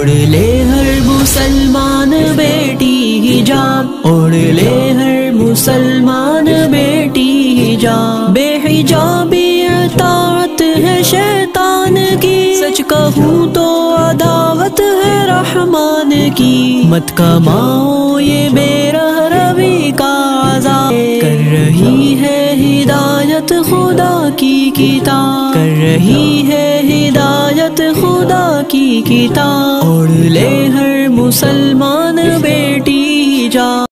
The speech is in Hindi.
ओढ़ ले हर मुसलमान बेटी हिजाब। ओढ़ ले हर मुसलमान बेटी हिजाब। बेहिजाबी अतात है शैतान की। सच कहूँ तो अदावत है रहमान की। मत कमाओ ये बेरह रवि का आज़ाद। कर रही है हिदायत खुदा की किताब। कर रही है हिदायत की किताब। और ले हर जा